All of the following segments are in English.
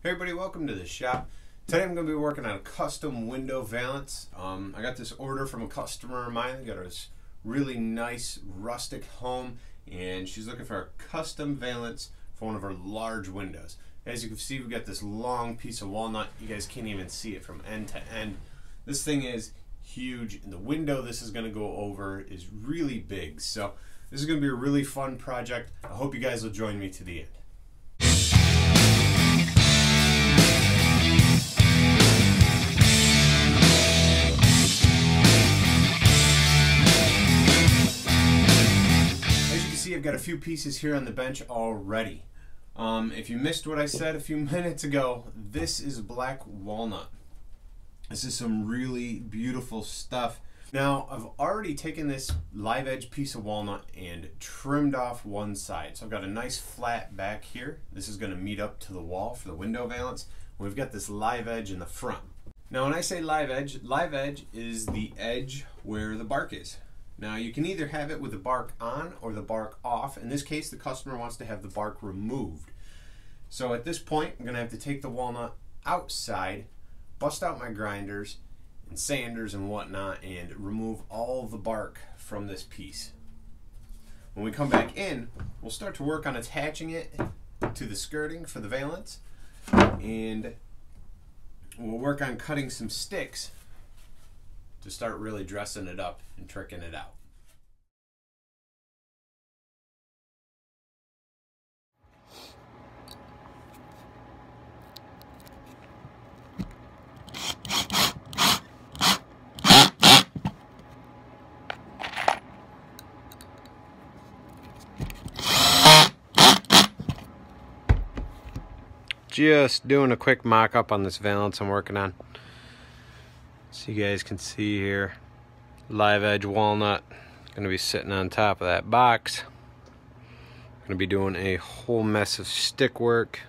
Hey everybody, welcome to the shop. Today I'm going to be working on a custom window valance. Um, I got this order from a customer of mine. Got this really nice rustic home and she's looking for a custom valance for one of her large windows. As you can see, we've got this long piece of walnut. You guys can't even see it from end to end. This thing is huge and the window this is going to go over is really big. So this is going to be a really fun project. I hope you guys will join me to the end. See I've got a few pieces here on the bench already. Um, if you missed what I said a few minutes ago, this is black walnut. This is some really beautiful stuff. Now, I've already taken this live edge piece of walnut and trimmed off one side. So I've got a nice flat back here. This is going to meet up to the wall for the window valance. We've got this live edge in the front. Now, when I say live edge, live edge is the edge where the bark is. Now you can either have it with the bark on or the bark off. In this case, the customer wants to have the bark removed. So at this point, I'm gonna have to take the walnut outside, bust out my grinders and sanders and whatnot, and remove all the bark from this piece. When we come back in, we'll start to work on attaching it to the skirting for the valance, and we'll work on cutting some sticks to start really dressing it up and tricking it out. Just doing a quick mock-up on this valance I'm working on. You guys can see here, live edge walnut. Gonna be sitting on top of that box. Gonna be doing a whole mess of stick work.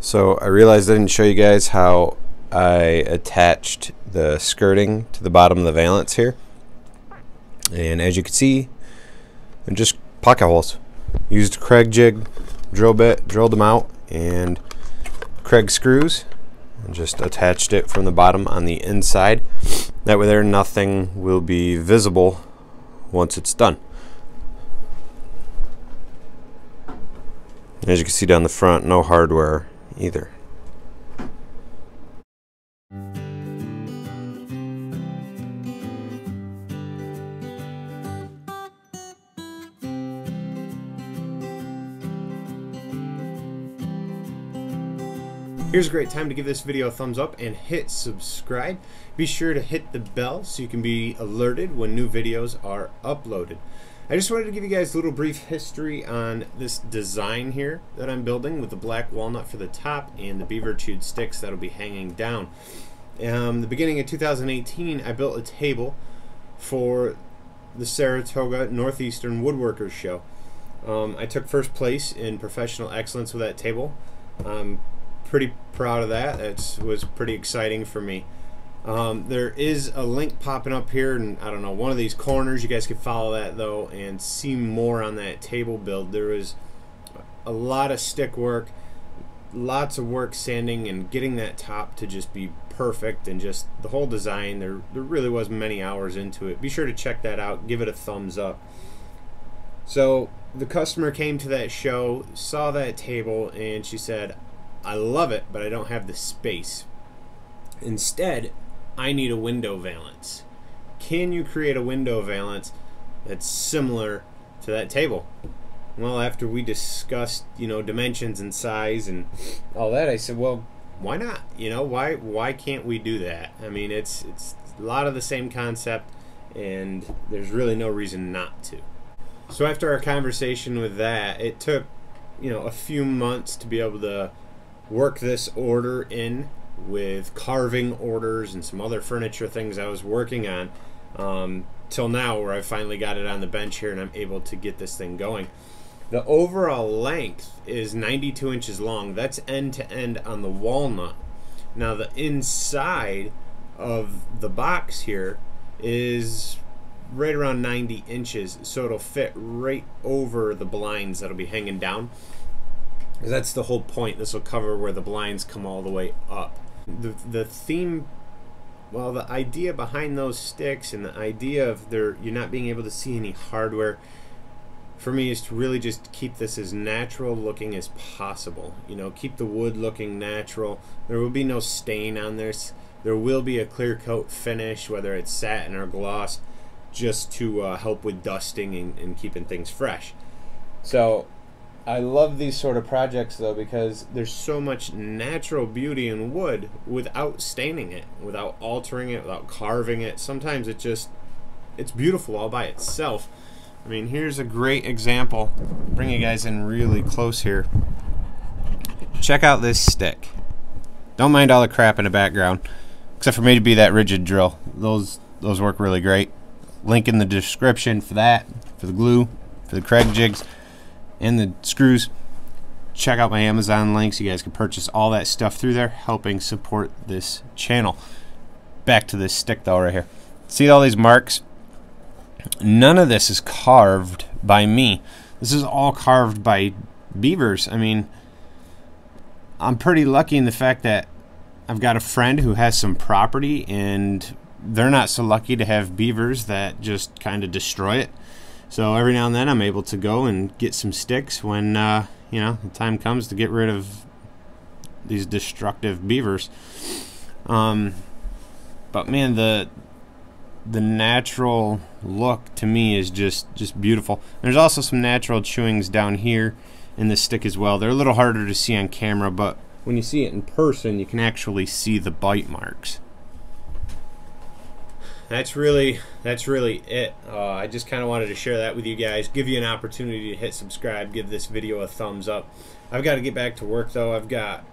So I realized I didn't show you guys how I attached the skirting to the bottom of the valance here. And as you can see, just pocket holes. Used Kreg jig drill bit, drilled them out, and Kreg screws and just attached it from the bottom on the inside. That way there nothing will be visible once it's done. As you can see down the front, no hardware either. Here's a great time to give this video a thumbs up and hit subscribe. Be sure to hit the bell so you can be alerted when new videos are uploaded. I just wanted to give you guys a little brief history on this design here that I'm building with the black walnut for the top and the beaver chewed sticks that'll be hanging down. Um, the beginning of 2018 I built a table for the Saratoga Northeastern Woodworkers Show. Um, I took first place in professional excellence with that table. Um, pretty proud of that. It was pretty exciting for me. Um, there is a link popping up here, and I don't know, one of these corners. You guys can follow that though and see more on that table build. There was a lot of stick work, lots of work sanding and getting that top to just be perfect, and just the whole design. There, there really was many hours into it. Be sure to check that out. Give it a thumbs up. So the customer came to that show, saw that table, and she said, I love it, but I don't have the space. Instead, I need a window valance. Can you create a window valance that's similar to that table? Well, after we discussed, you know, dimensions and size and all that, I said, well, why not? You know, why why can't we do that? I mean, it's it's a lot of the same concept and there's really no reason not to. So after our conversation with that, it took, you know, a few months to be able to work this order in with carving orders and some other furniture things I was working on um, till now where I finally got it on the bench here and I'm able to get this thing going. The overall length is 92 inches long. That's end to end on the walnut. Now the inside of the box here is right around 90 inches so it'll fit right over the blinds that'll be hanging down That's the whole point. This will cover where the blinds come all the way up. The, the theme well the idea behind those sticks and the idea of there you're not being able to see any hardware for me is to really just keep this as natural looking as possible you know keep the wood looking natural there will be no stain on this there will be a clear coat finish whether it's satin or gloss just to uh, help with dusting and, and keeping things fresh so I love these sort of projects though because there's so much natural beauty in wood without staining it, without altering it, without carving it. Sometimes it just it's beautiful all by itself. I mean, here's a great example. Bring you guys in really close here. Check out this stick. Don't mind all the crap in the background, except for me to be that Ridgid drill. Those those work really great. Link in the description for that, for the glue, for the Kreg jigs and the screws. Check out my Amazon links. You guys can purchase all that stuff through there, helping support this channel. Back to this stick though right here. See all these marks? None of this is carved by me. This is all carved by beavers. I mean, I'm pretty lucky in the fact that I've got a friend who has some property and they're not so lucky to have beavers that just kind of destroy it. So every now and then I'm able to go and get some sticks when uh, you know the time comes to get rid of these destructive beavers. Um, but man, the the natural look to me is just just beautiful. There's also some natural chewings down here in the stick as well. They're a little harder to see on camera, but when you see it in person, you can actually see the bite marks that's really that's really it. Uh, I just kind of wanted to share that with you guys, give you an opportunity to hit subscribe, give this video a thumbs up. I've got to get back to work though. I've got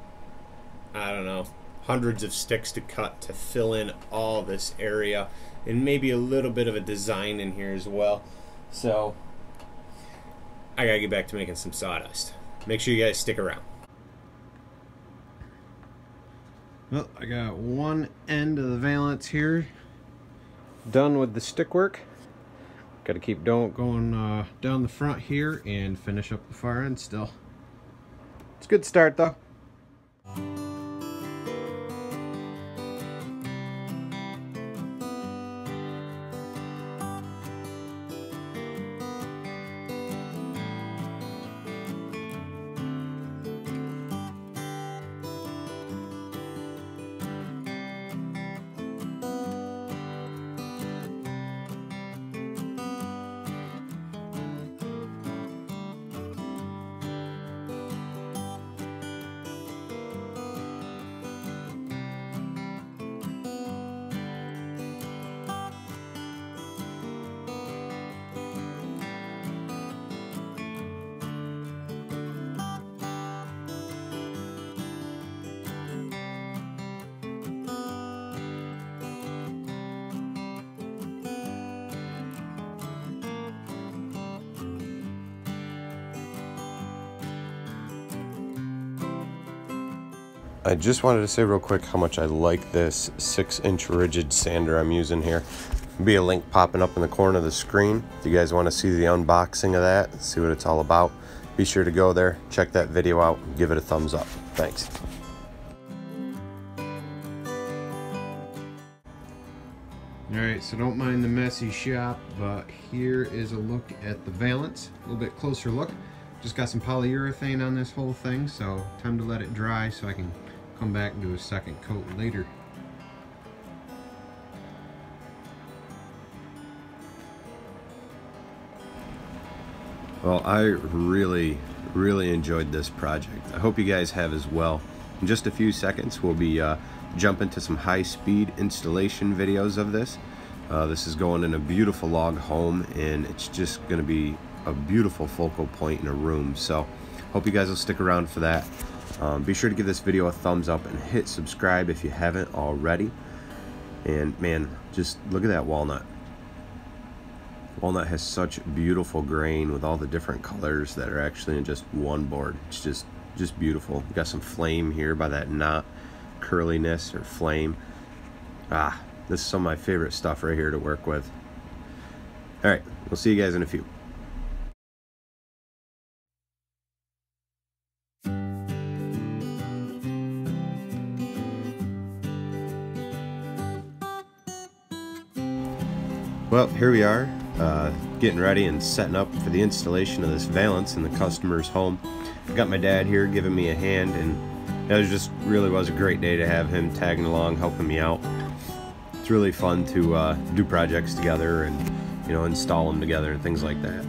I don't know hundreds of sticks to cut to fill in all this area and maybe a little bit of a design in here as well. So I gotta get back to making some sawdust. Make sure you guys stick around. Well, I got one end of the valance here done with the stick work. Got to keep don't going uh, down the front here and finish up the far end still. It's a good start though. I just wanted to say real quick how much I like this 6 inch Ridgid sander I'm using here. There'll be a link popping up in the corner of the screen. If you guys want to see the unboxing of that, see what it's all about, be sure to go there, check that video out, give it a thumbs up. Thanks. Alright, so don't mind the messy shop, but here is a look at the valance, a little bit closer look. Just got some polyurethane on this whole thing, so time to let it dry so I can come back and do a second coat later. Well, I really, really enjoyed this project. I hope you guys have as well. In just a few seconds, we'll be uh, jumping to some high-speed installation videos of this. Uh, this is going in a beautiful log home, and it's just going to be a beautiful focal point in a room. So, hope you guys will stick around for that. Um, be sure to give this video a thumbs up and hit subscribe if you haven't already. And man, just look at that walnut. Walnut has such beautiful grain with all the different colors that are actually in just one board. It's just just beautiful. got some flame here by that knot curliness or flame. Ah, this is some of my favorite stuff right here to work with. All right, we'll see you guys in a few. Well, here we are, uh, getting ready and setting up for the installation of this valance in the customer's home. I got my dad here giving me a hand, and it was just really was a great day to have him tagging along, helping me out. It's really fun to uh, do projects together and you know install them together and things like that.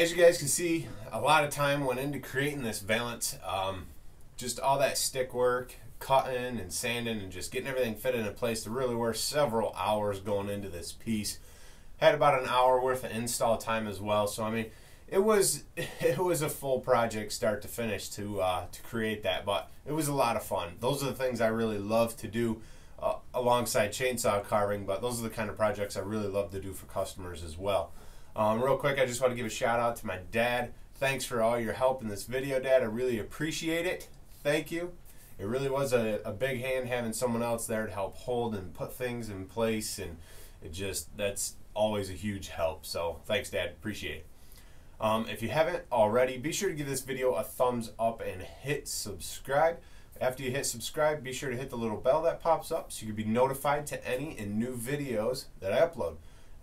As you guys can see, a lot of time went into creating this valance. Um, just all that stick work, cutting and sanding and just getting everything fitted in place. There really were several hours going into this piece. Had about an hour worth of install time as well. So I mean, it was it was a full project start to finish to uh, to create that, but it was a lot of fun. Those are the things I really love to do. Uh, alongside chainsaw carving, but those are the kind of projects I really love to do for customers as well. Um, real quick, I just want to give a shout out to my dad. Thanks for all your help in this video, Dad. I really appreciate it. Thank you. It really was a, a big hand having someone else there to help hold and put things in place, and it just that's always a huge help. So thanks, Dad. Appreciate it. Um, if you haven't already, be sure to give this video a thumbs up and hit subscribe. After you hit subscribe, be sure to hit the little bell that pops up so you can be notified to any and new videos that I upload.